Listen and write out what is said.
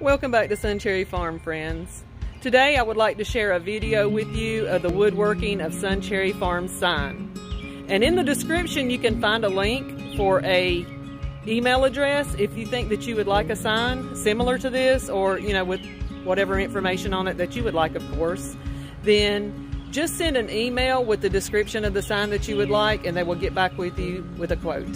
Welcome back to SunCherry Farm, friends. Today I would like to share a video with you of the woodworking of SunCherry Farm sign. And in the description you can find a link for a email address if you think that you would like a sign similar to this or, you know, with whatever information on it that you would like, of course. Then just send an email with the description of the sign that you would like and they will get back with you with a quote.